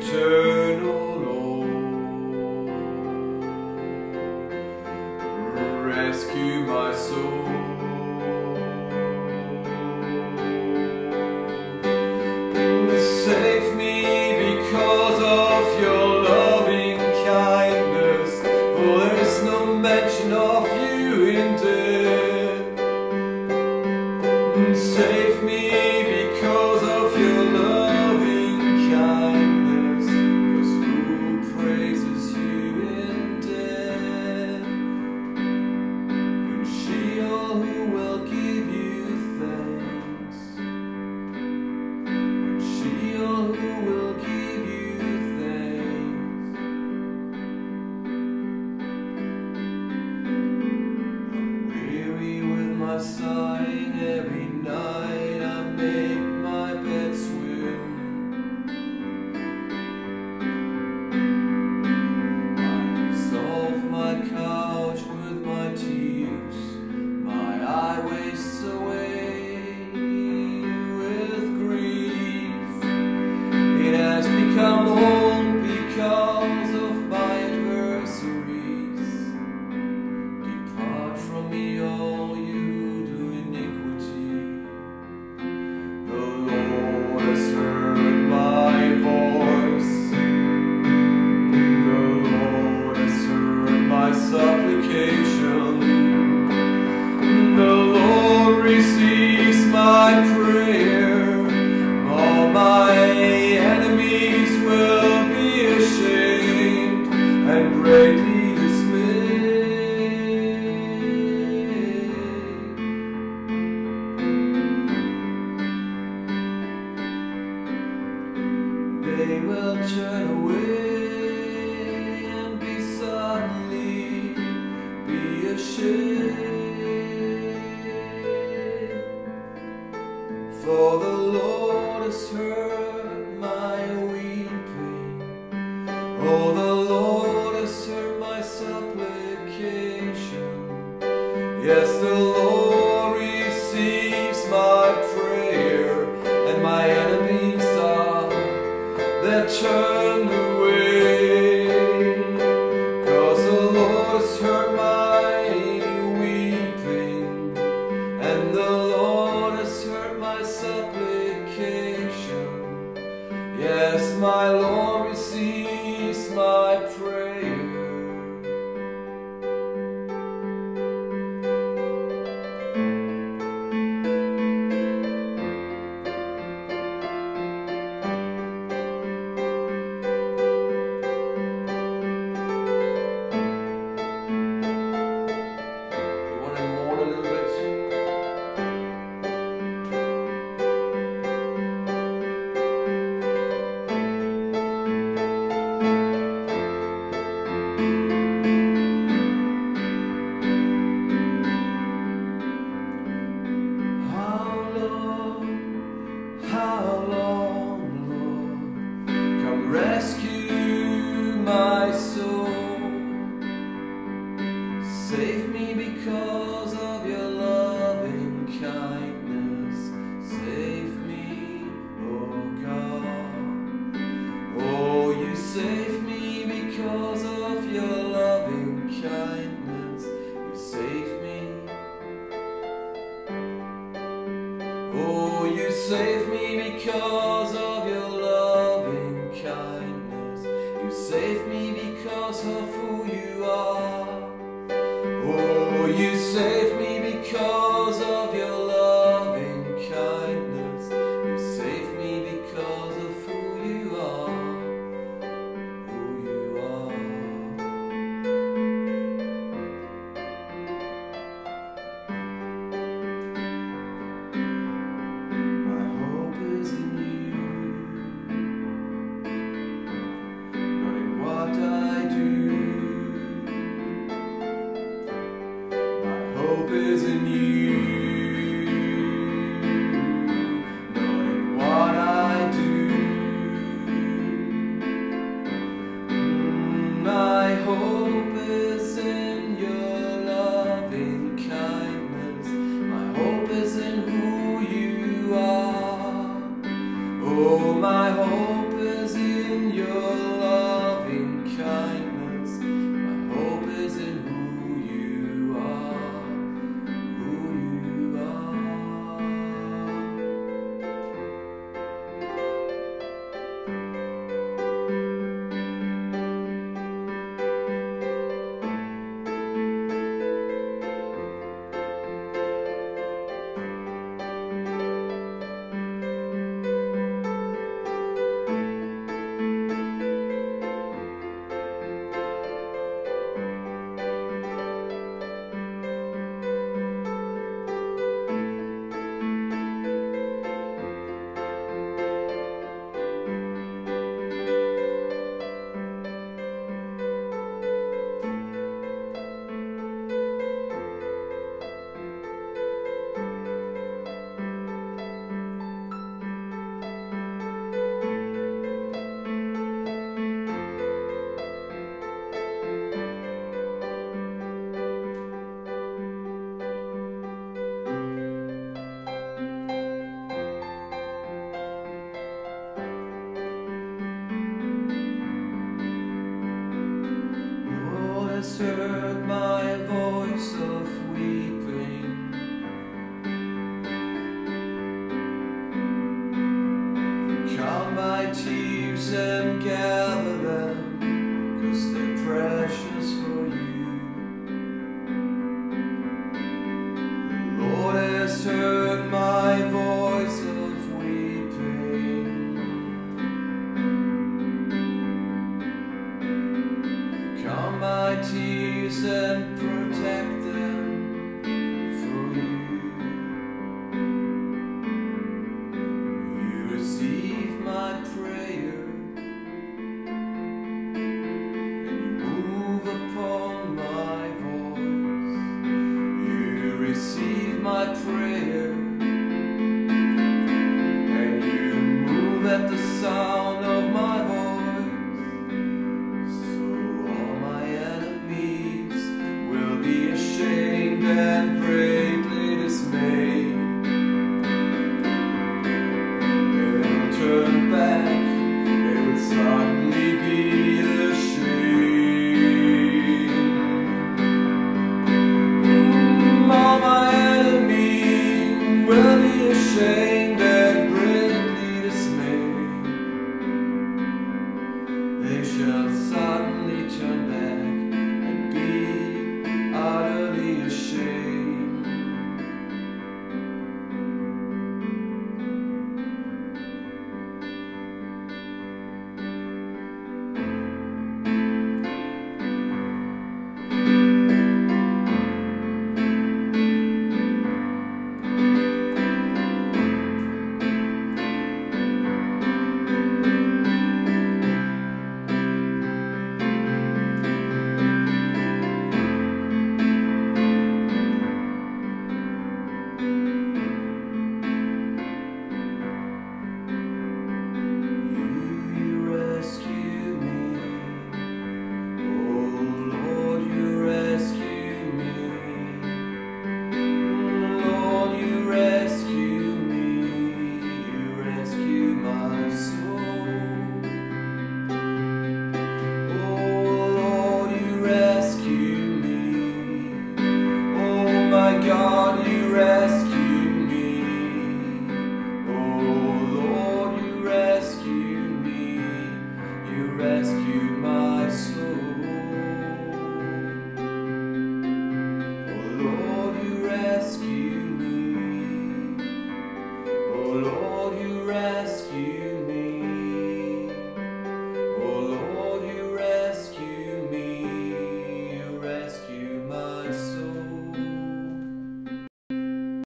To. They will turn away and be suddenly be ashamed. For the Lord has heard my weeping. Oh, the Lord has heard my supplication. Yes, the Lord. beautiful you are. Oh, you say.